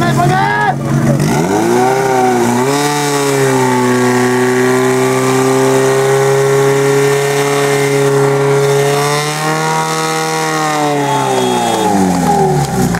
把门关开。